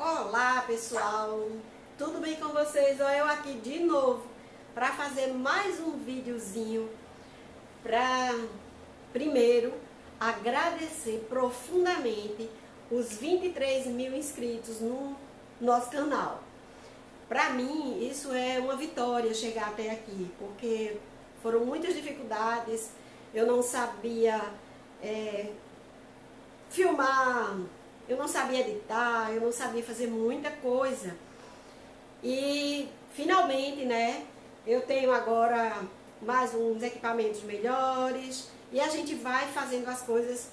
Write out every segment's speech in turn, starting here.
Olá pessoal, tudo bem com vocês? Eu aqui de novo para fazer mais um videozinho para primeiro agradecer profundamente os 23 mil inscritos no nosso canal. Para mim isso é uma vitória chegar até aqui, porque foram muitas dificuldades, eu não sabia é, filmar eu não sabia editar, eu não sabia fazer muita coisa. E finalmente, né, eu tenho agora mais uns equipamentos melhores e a gente vai fazendo as coisas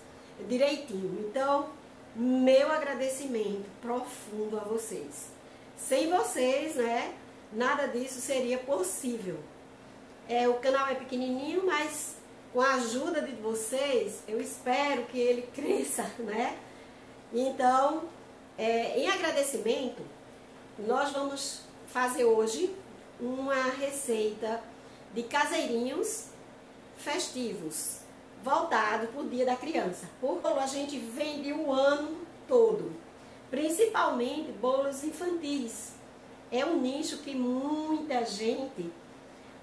direitinho. Então, meu agradecimento profundo a vocês. Sem vocês, né, nada disso seria possível. É, o canal é pequenininho, mas com a ajuda de vocês, eu espero que ele cresça, né? Então, é, em agradecimento, nós vamos fazer hoje uma receita de caseirinhos festivos, voltado para o Dia da Criança. Por bolo a gente vende o ano todo, principalmente bolos infantis. É um nicho que muita gente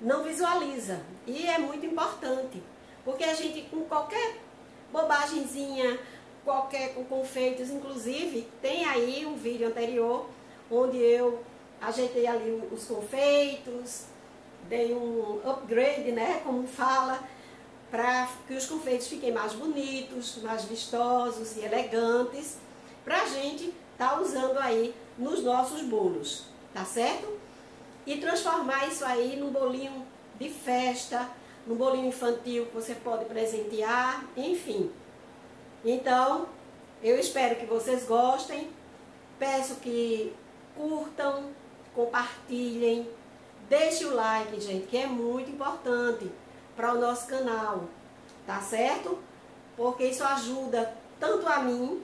não visualiza e é muito importante, porque a gente com qualquer bobagemzinha, qualquer com confeitos, inclusive tem aí um vídeo anterior onde eu ajeitei ali os confeitos, dei um upgrade, né, como fala, para que os confeitos fiquem mais bonitos, mais vistosos e elegantes, para a gente estar tá usando aí nos nossos bolos, tá certo? E transformar isso aí num bolinho de festa, num bolinho infantil que você pode presentear, enfim. Então, eu espero que vocês gostem. Peço que curtam, compartilhem, deixe o like, gente, que é muito importante para o nosso canal, tá certo? Porque isso ajuda tanto a mim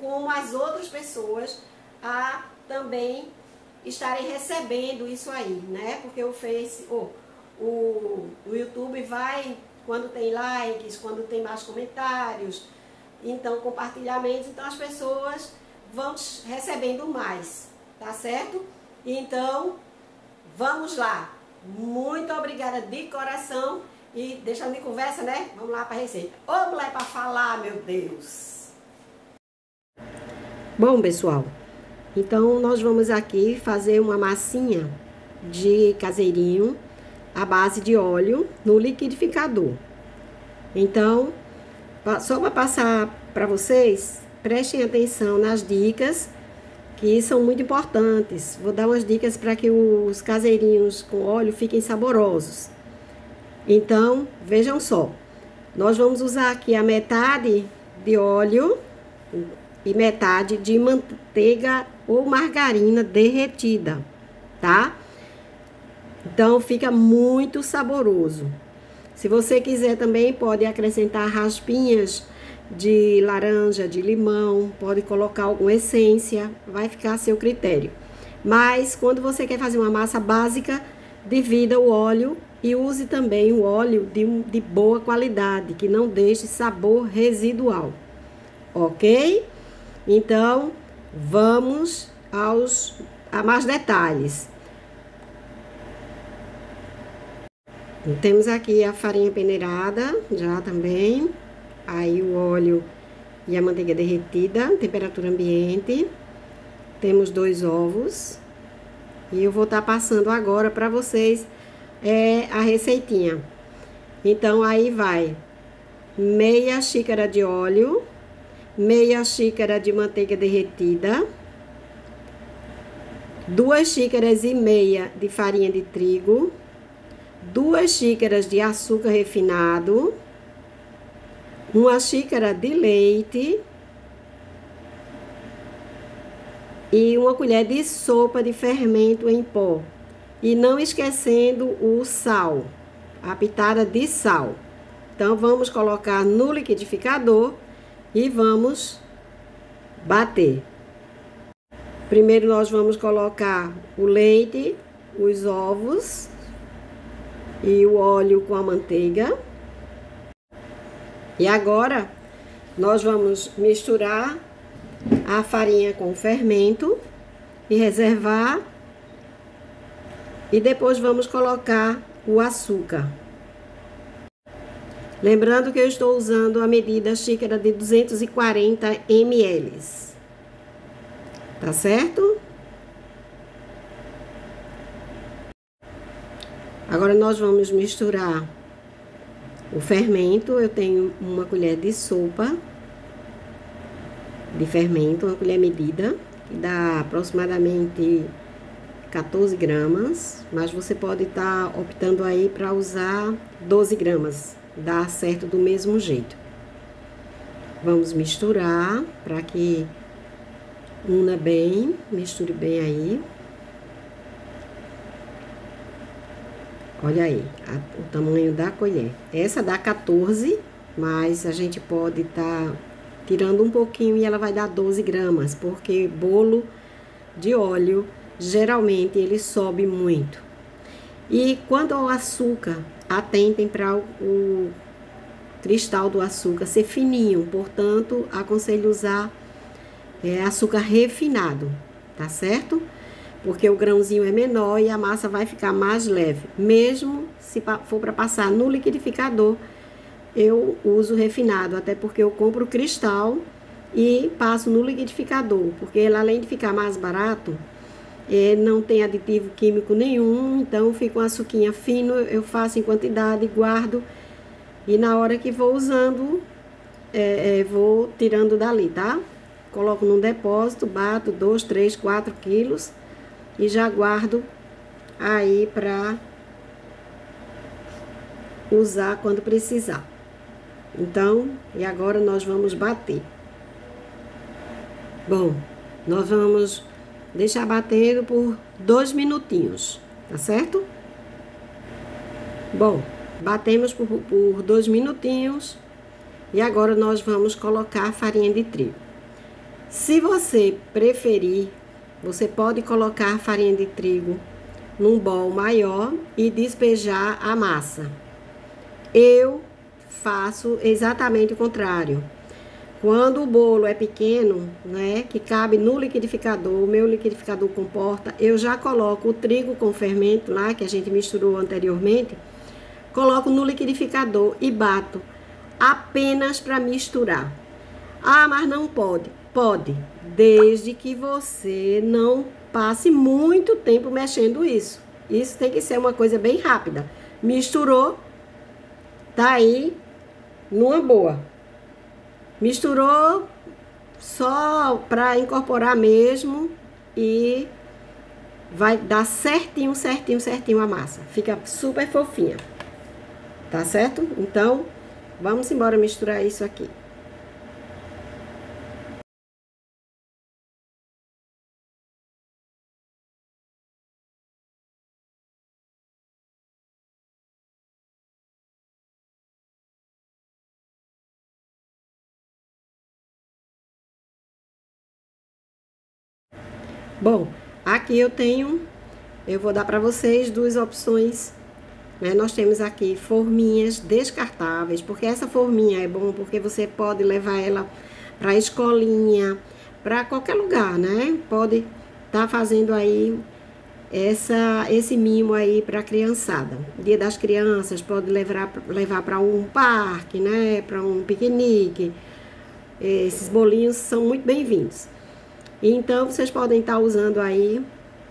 como as outras pessoas a também estarem recebendo isso aí, né? Porque o Face, oh, o, o YouTube vai quando tem likes, quando tem mais comentários, então compartilhamentos, então as pessoas vão recebendo mais, tá certo? Então, vamos lá. Muito obrigada de coração e deixando de conversa, né? Vamos lá para a receita. Ô mulher para falar, meu Deus. Bom, pessoal, então nós vamos aqui fazer uma massinha de caseirinho à base de óleo no liquidificador. Então, só para passar para vocês, prestem atenção nas dicas que são muito importantes. Vou dar umas dicas para que os caseirinhos com óleo fiquem saborosos. Então, vejam só. Nós vamos usar aqui a metade de óleo e metade de manteiga ou margarina derretida, tá? Então, fica muito saboroso. Se você quiser também pode acrescentar raspinhas de laranja, de limão, pode colocar alguma essência, vai ficar a seu critério. Mas quando você quer fazer uma massa básica, divida o óleo e use também o óleo de, de boa qualidade, que não deixe sabor residual. Ok? Então, vamos aos a mais detalhes. Temos aqui a farinha peneirada, já também. Aí o óleo e a manteiga derretida, temperatura ambiente. Temos dois ovos. E eu vou estar tá passando agora para vocês é, a receitinha. Então, aí vai meia xícara de óleo, meia xícara de manteiga derretida, duas xícaras e meia de farinha de trigo, duas xícaras de açúcar refinado, uma xícara de leite e uma colher de sopa de fermento em pó. E não esquecendo o sal, a pitada de sal. Então, vamos colocar no liquidificador e vamos bater. Primeiro, nós vamos colocar o leite, os ovos e o óleo com a manteiga. E agora nós vamos misturar a farinha com o fermento e reservar. E depois vamos colocar o açúcar. Lembrando que eu estou usando a medida xícara de 240 ml. Tá certo? Agora nós vamos misturar o fermento. Eu tenho uma colher de sopa de fermento, uma colher medida, que dá aproximadamente 14 gramas, mas você pode estar tá optando aí para usar 12 gramas, dá certo do mesmo jeito. Vamos misturar para que una bem, misture bem aí. Olha aí, a, o tamanho da colher. Essa dá 14, mas a gente pode estar tá tirando um pouquinho e ela vai dar 12 gramas, porque bolo de óleo geralmente ele sobe muito. E quanto ao açúcar, atentem para o, o cristal do açúcar ser fininho, portanto, aconselho usar é, açúcar refinado, tá certo? Porque o grãozinho é menor e a massa vai ficar mais leve, mesmo se for para passar no liquidificador, eu uso refinado, até porque eu compro cristal e passo no liquidificador, porque ele além de ficar mais barato, é, não tem aditivo químico nenhum, então fica um açuquinha fino, eu faço em quantidade, guardo e na hora que vou usando, é, é, vou tirando dali, tá? Coloco num depósito, bato 2, 3, 4 quilos e já guardo aí para usar quando precisar. Então, e agora nós vamos bater. Bom, nós vamos deixar batendo por dois minutinhos, tá certo? Bom, batemos por, por dois minutinhos e agora nós vamos colocar farinha de trigo. Se você preferir, você pode colocar farinha de trigo num bol maior e despejar a massa. Eu faço exatamente o contrário. Quando o bolo é pequeno, né, que cabe no liquidificador, o meu liquidificador comporta, eu já coloco o trigo com fermento lá, que a gente misturou anteriormente, coloco no liquidificador e bato apenas para misturar. Ah, mas não pode. Pode, desde que você não passe muito tempo mexendo isso. Isso tem que ser uma coisa bem rápida. Misturou, tá aí numa boa. Misturou só para incorporar mesmo e vai dar certinho, certinho, certinho a massa. Fica super fofinha. Tá certo? Então, vamos embora misturar isso aqui. Bom, aqui eu tenho, eu vou dar para vocês duas opções. Né? Nós temos aqui forminhas descartáveis, porque essa forminha é bom porque você pode levar ela para escolinha, para qualquer lugar, né? Pode estar tá fazendo aí essa esse mimo aí para a criançada. Dia das Crianças pode levar levar para um parque, né? Para um piquenique. Esses bolinhos são muito bem-vindos. Então, vocês podem estar usando aí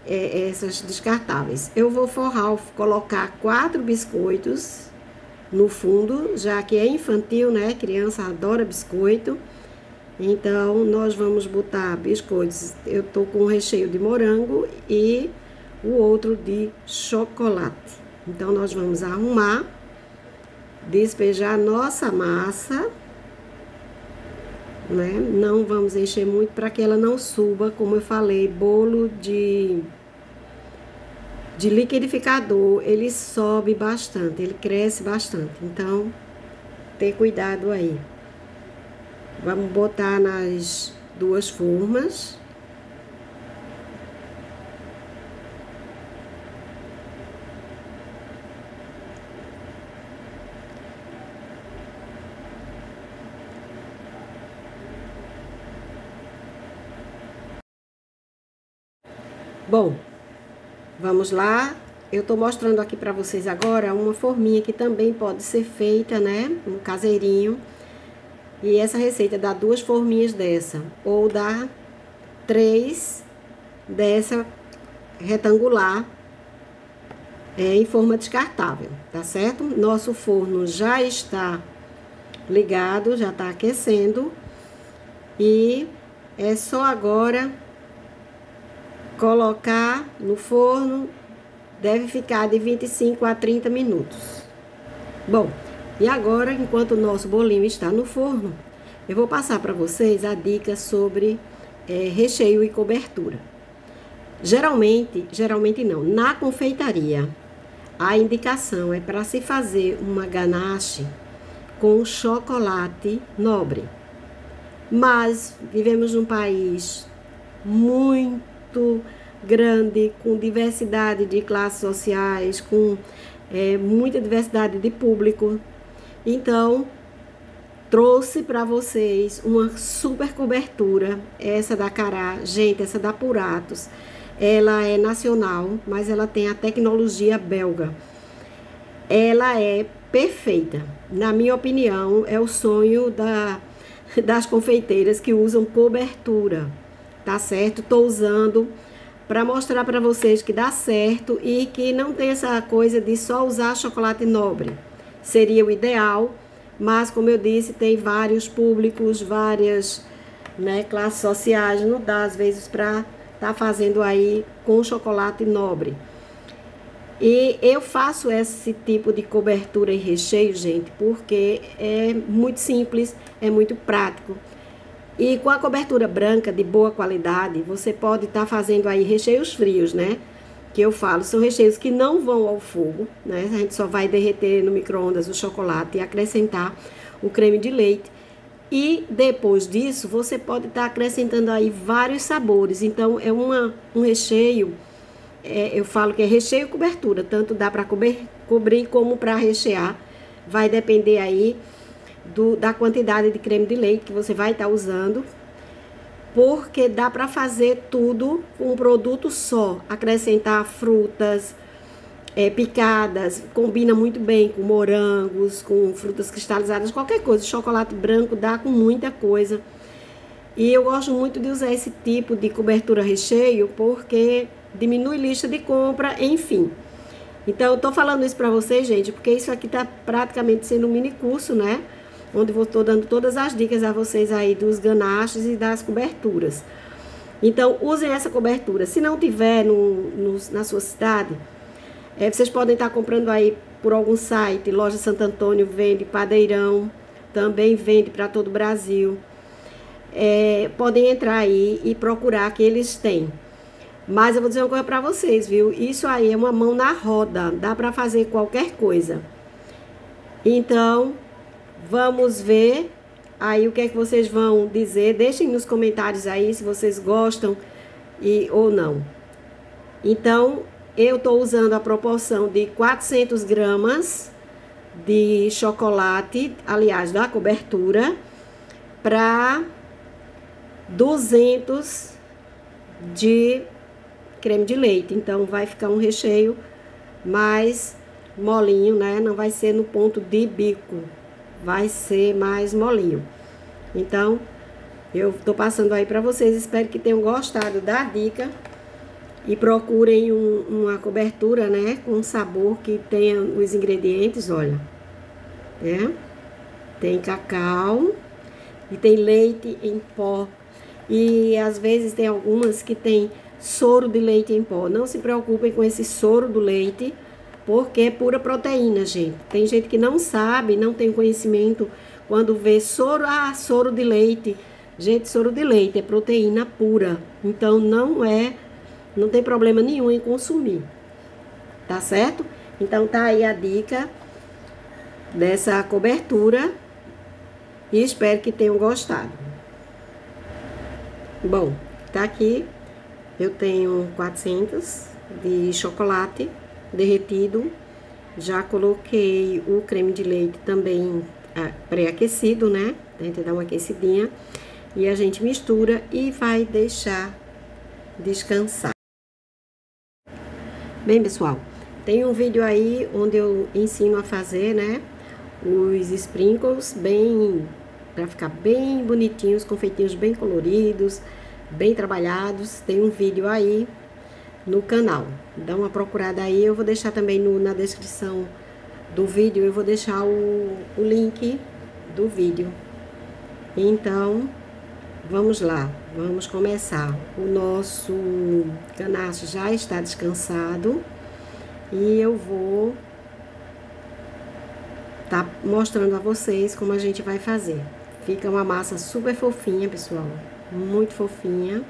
é, essas descartáveis. Eu vou forrar, colocar quatro biscoitos no fundo, já que é infantil, né? Criança adora biscoito. Então, nós vamos botar biscoitos. Eu tô com recheio de morango e o outro de chocolate. Então, nós vamos arrumar, despejar nossa massa né? Não vamos encher muito para que ela não suba, como eu falei, bolo de de liquidificador, ele sobe bastante, ele cresce bastante. Então, ter cuidado aí. Vamos botar nas duas formas. Bom, vamos lá. Eu tô mostrando aqui para vocês agora uma forminha que também pode ser feita, né? Um caseirinho. E essa receita dá duas forminhas dessa, ou dá três dessa retangular é, em forma descartável, tá certo? Nosso forno já está ligado, já está aquecendo e é só agora colocar no forno, deve ficar de 25 a 30 minutos. Bom, e agora, enquanto o nosso bolinho está no forno, eu vou passar para vocês a dica sobre é, recheio e cobertura. Geralmente, geralmente não, na confeitaria, a indicação é para se fazer uma ganache com chocolate nobre. Mas vivemos num país muito grande, com diversidade de classes sociais, com é, muita diversidade de público. Então, trouxe para vocês uma super cobertura, essa da Cará, gente, essa da Puratos ela é nacional, mas ela tem a tecnologia belga. Ela é perfeita. Na minha opinião, é o sonho da, das confeiteiras que usam cobertura. Tá certo? Tô usando para mostrar para vocês que dá certo e que não tem essa coisa de só usar chocolate nobre. Seria o ideal, mas como eu disse, tem vários públicos, várias né, classes sociais, não dá às vezes para tá fazendo aí com chocolate nobre. E eu faço esse tipo de cobertura e recheio, gente, porque é muito simples, é muito prático. E com a cobertura branca de boa qualidade, você pode estar tá fazendo aí recheios frios, né? Que eu falo, são recheios que não vão ao fogo, né? A gente só vai derreter no micro-ondas o chocolate e acrescentar o creme de leite. E depois disso, você pode estar tá acrescentando aí vários sabores. Então, é uma, um recheio, é, eu falo que é recheio e cobertura. Tanto dá para cobrir como para rechear. Vai depender aí do, da quantidade de creme de leite que você vai estar tá usando. Porque dá para fazer tudo com um produto só. Acrescentar frutas, é, picadas, combina muito bem com morangos, com frutas cristalizadas, qualquer coisa. Chocolate branco dá com muita coisa. E eu gosto muito de usar esse tipo de cobertura recheio porque diminui lista de compra, enfim. Então, eu tô falando isso para vocês, gente, porque isso aqui tá praticamente sendo um mini curso, né? Onde eu tô dando todas as dicas a vocês aí dos ganaches e das coberturas. Então, usem essa cobertura. Se não tiver no, no na sua cidade, é, vocês podem estar comprando aí por algum site, Loja Santo Antônio vende, Padeirão também vende para todo o Brasil. É, podem entrar aí e procurar que eles têm. Mas eu vou dizer uma coisa para vocês, viu? Isso aí é uma mão na roda, dá para fazer qualquer coisa. Então, vamos ver aí o que é que vocês vão dizer. Deixem nos comentários aí se vocês gostam e ou não. Então, eu estou usando a proporção de 400 gramas de chocolate, aliás, da cobertura, para 200 de creme de leite. Então, vai ficar um recheio mais molinho, né? Não vai ser no ponto de bico, vai ser mais molinho. Então, eu tô passando aí para vocês. Espero que tenham gostado da dica. E procurem um, uma cobertura, né, com sabor que tenha os ingredientes, olha. Né? Tem cacau e tem leite em pó. E às vezes tem algumas que tem soro de leite em pó. Não se preocupem com esse soro do leite, porque é pura proteína, gente. Tem gente que não sabe, não tem conhecimento quando vê soro, ah, soro de leite. Gente, soro de leite é proteína pura. Então não é não tem problema nenhum em consumir. Tá certo? Então tá aí a dica dessa cobertura e espero que tenham gostado. Bom, tá aqui. Eu tenho 400 de chocolate derretido. Já coloquei o creme de leite também ah, pré-aquecido, né? A gente dá uma aquecidinha. E a gente mistura e vai deixar descansar. Bem, pessoal, tem um vídeo aí onde eu ensino a fazer, né, os sprinkles bem, para ficar bem bonitinhos, confeitinhos bem coloridos, bem trabalhados. Tem um vídeo aí no canal. Dá uma procurada aí, eu vou deixar também no, na descrição do vídeo, eu vou deixar o, o link do vídeo. Então, vamos lá, vamos começar. O nosso canacho já está descansado e eu vou tá mostrando a vocês como a gente vai fazer. Fica uma massa super fofinha, pessoal, muito fofinha.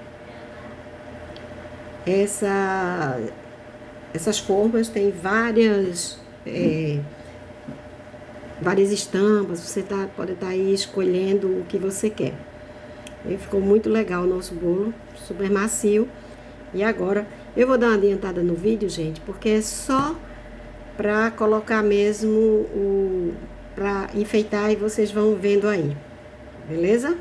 Essa, essas formas têm várias, é, várias estampas, você tá, pode estar tá aí escolhendo o que você quer. E ficou muito legal o nosso bolo, super macio. E agora eu vou dar uma adiantada no vídeo, gente, porque é só para colocar mesmo o para enfeitar e vocês vão vendo aí. Beleza?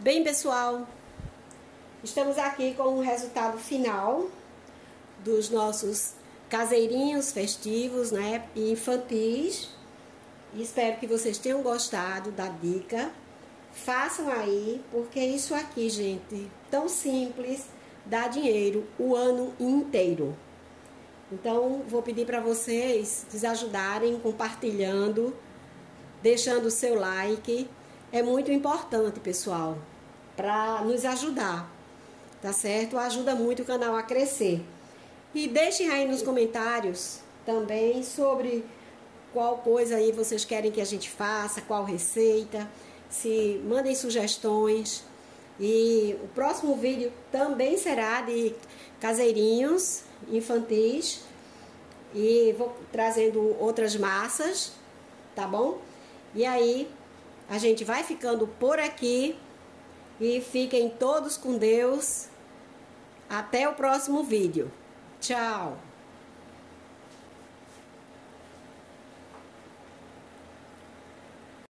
Bem, pessoal, estamos aqui com o resultado final dos nossos caseirinhos festivos, né, e infantis. Espero que vocês tenham gostado da dica. Façam aí, porque isso aqui, gente, tão simples, dá dinheiro o ano inteiro. Então, vou pedir para vocês nos ajudarem compartilhando, deixando o seu like é muito importante, pessoal, para nos ajudar, tá certo? Ajuda muito o canal a crescer. E deixem aí nos comentários também sobre qual coisa aí vocês querem que a gente faça, qual receita, se mandem sugestões. E o próximo vídeo também será de caseirinhos infantis e vou trazendo outras massas, tá bom? E aí a gente vai ficando por aqui e fiquem todos com Deus. Até o próximo vídeo. Tchau!